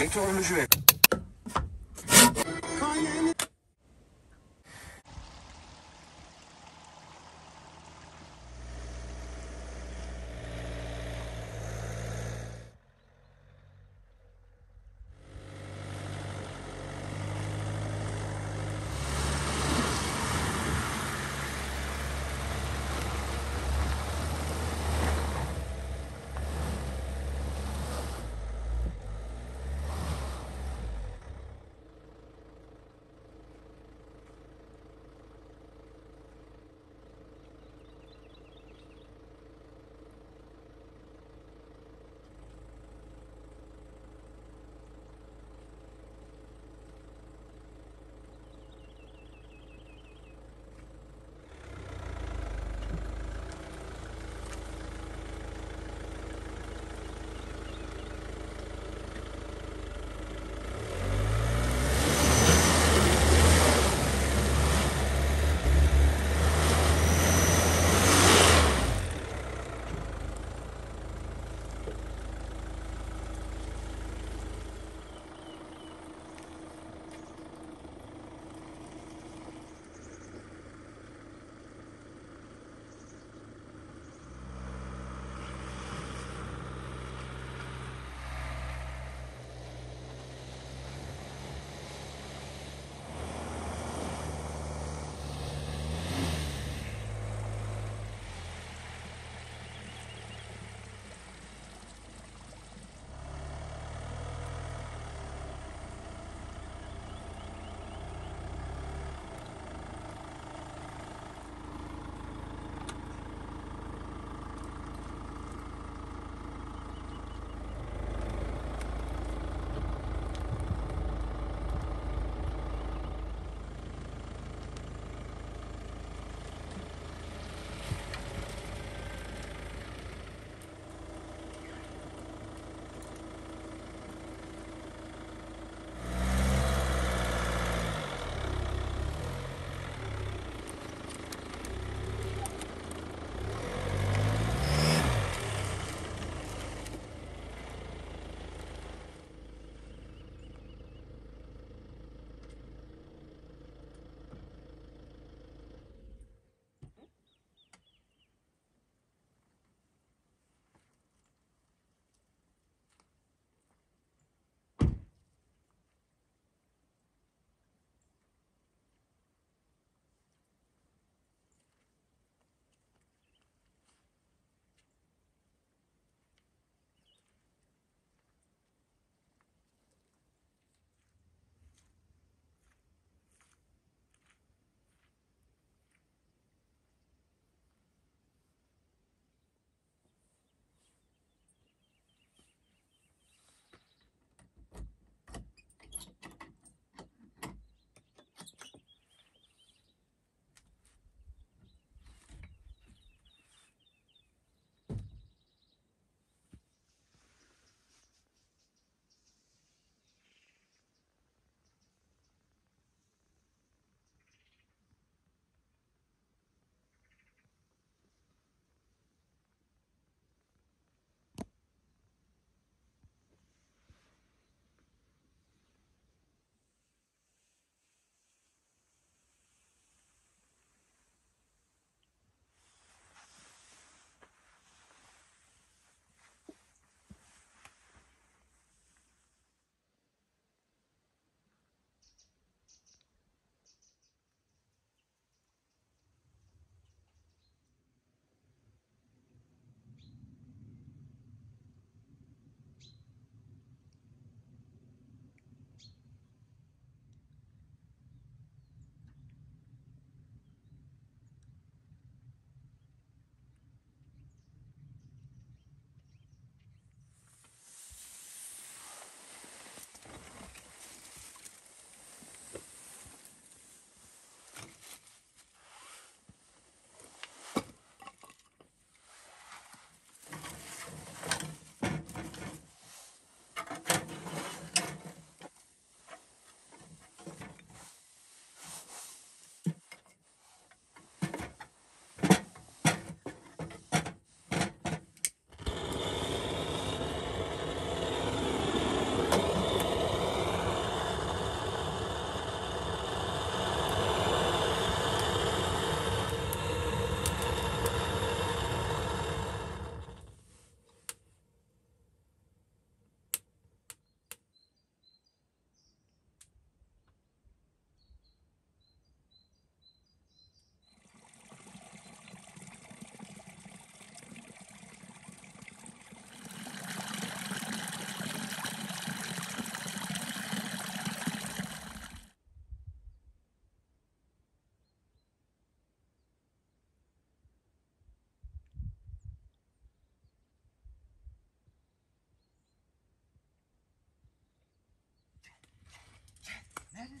Meteoroloji ve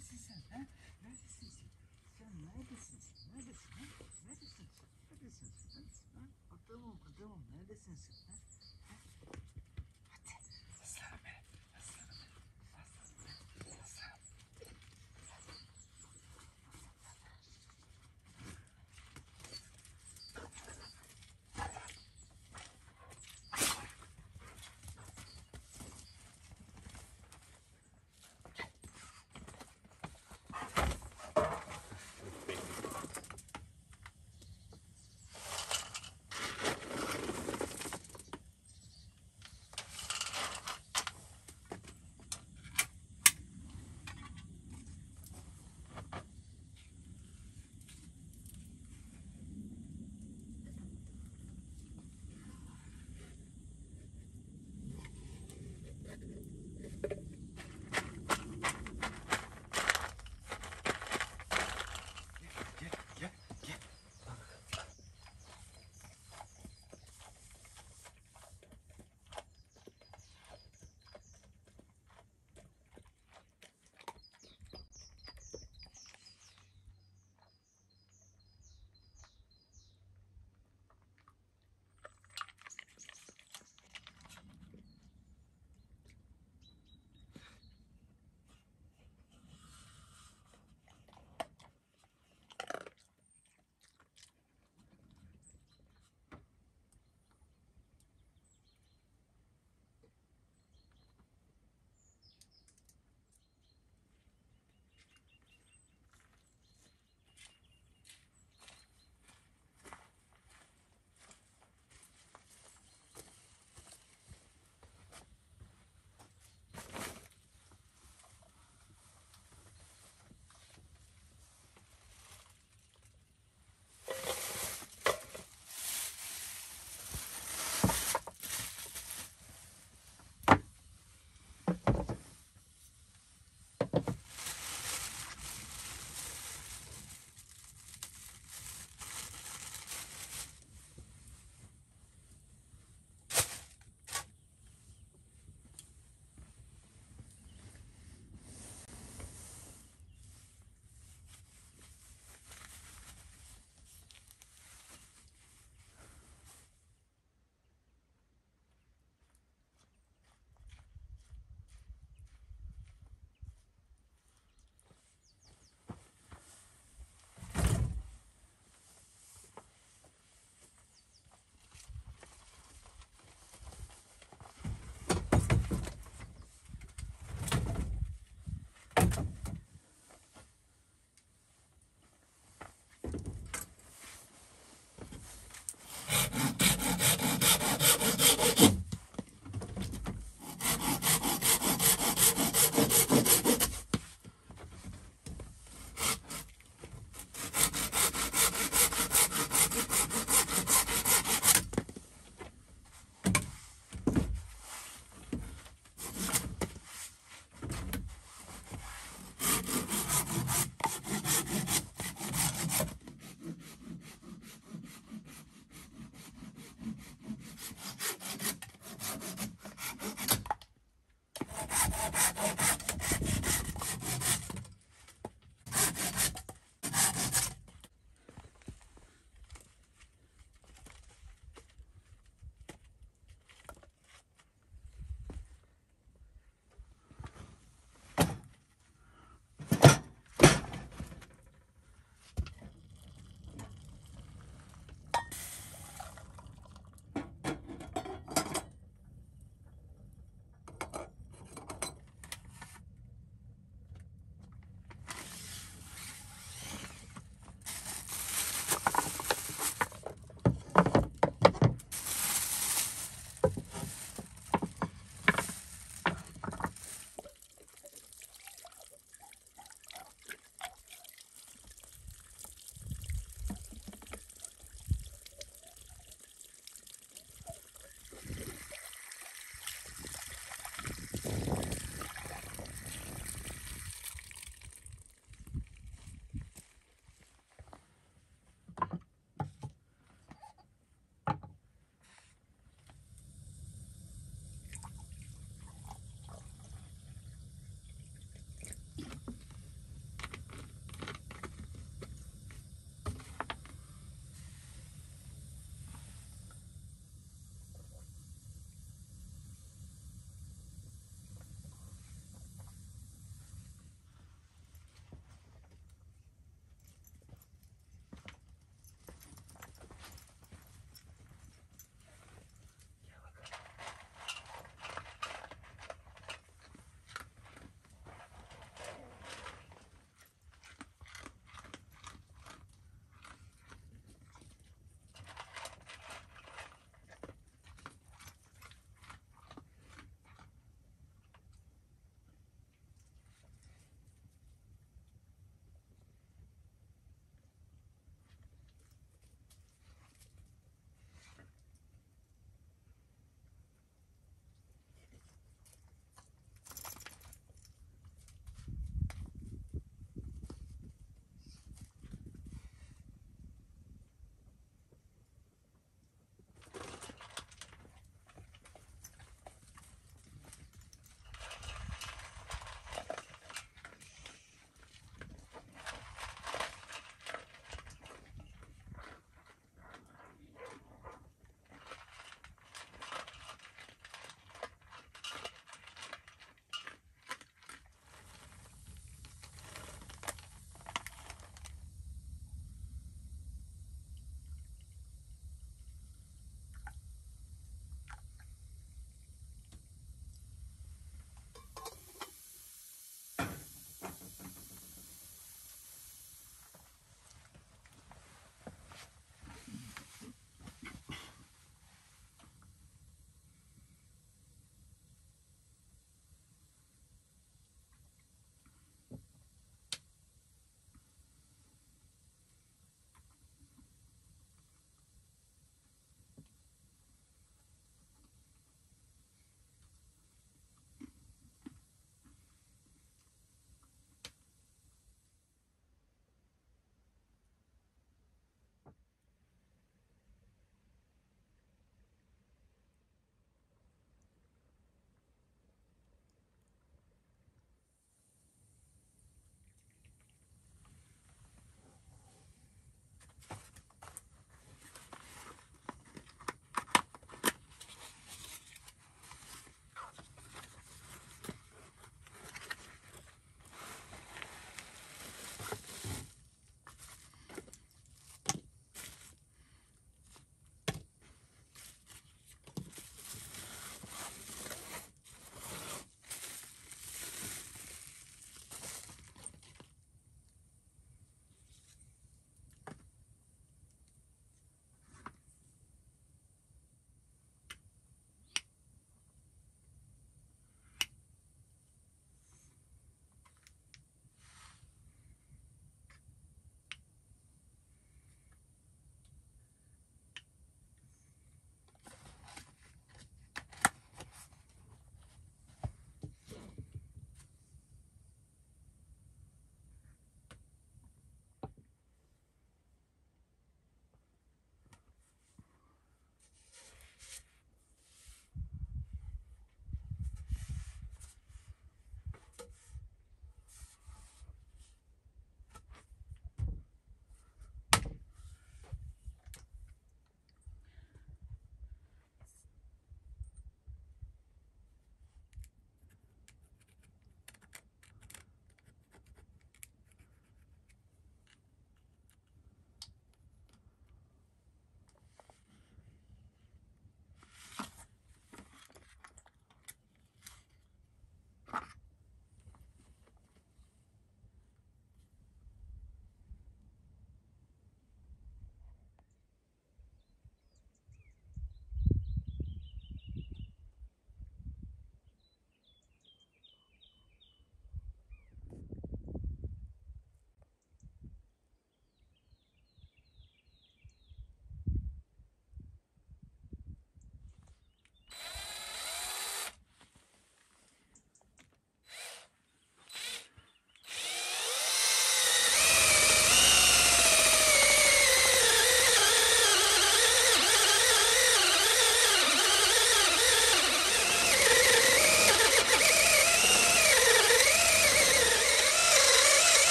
Neredesin sen? Ha? Neredesin sen? Sen neredesin sen? Neredesin? Ha? Neredesin sen? Neredesin sen? Neredesin? Ha? Adamım adamım neredesin sen? Ha?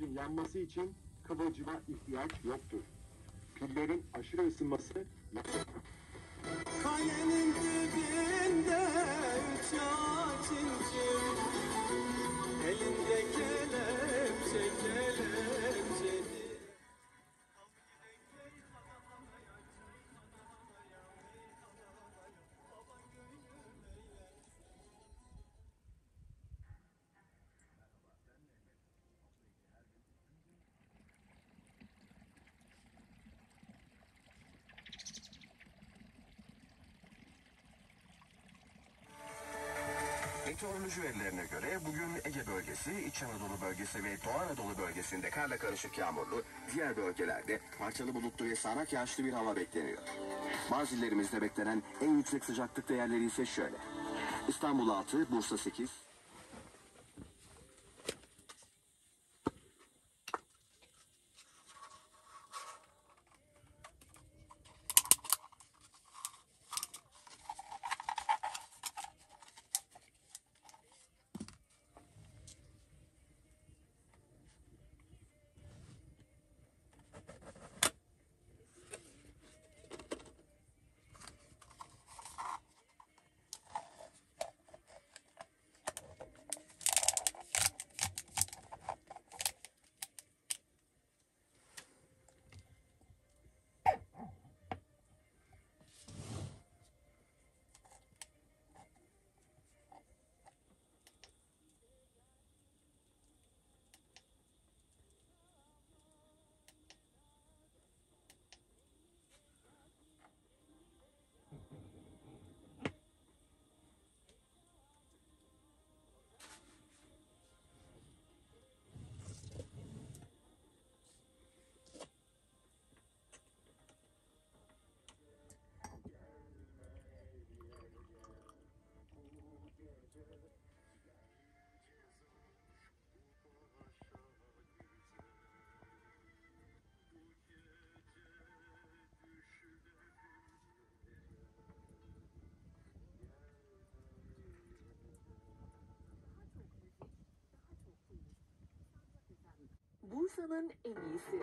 Pillerin yanması için kıvılcıma ihtiyaç yoktur. Pillerin aşırı ısınması Kalenin Meteoroloji verilerine göre bugün Ege bölgesi, İç Anadolu bölgesi ve Doğu Anadolu bölgesinde karla karışık yağmurlu, diğer bölgelerde parçalı bulutlu ve sağanak yağışlı bir hava bekleniyor. Bazı illerimizde beklenen en yüksek sıcaklık değerleri ise şöyle. İstanbul 6, Bursa 8, Bursa'nın en iyisi.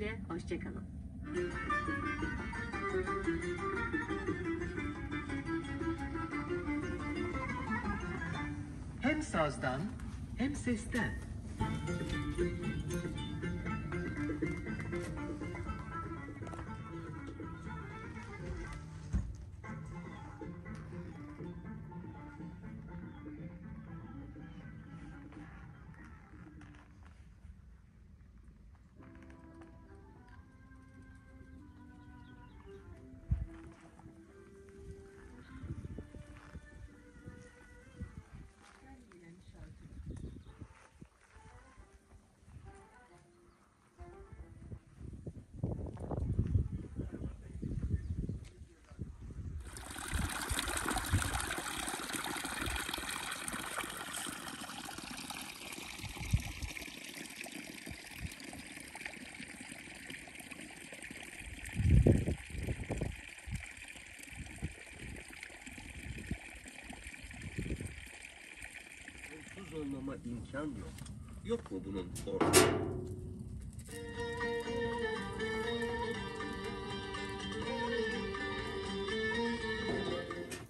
dileğiyle. Hoşçakalın. Hem sazdan hem sesten. Olmama imkan yok. Yok mu bunun ortaya?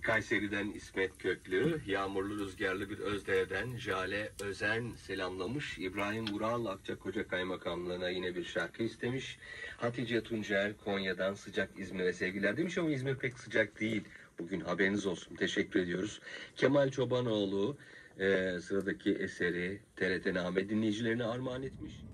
Kayseri'den İsmet Köklü, yağmurlu rüzgarlı bir özdereden Jale Özen selamlamış. İbrahim Vural Akçakoca Kaymakamlığı'na yine bir şarkı istemiş. Hatice Tuncer Konya'dan sıcak İzmir'e sevgiler demiş ama İzmir pek sıcak değil. Bugün haberiniz olsun. Teşekkür ediyoruz. Kemal Çobanoğlu e, sıradaki eseri TRT Name dinleyicilerine armağan etmiş.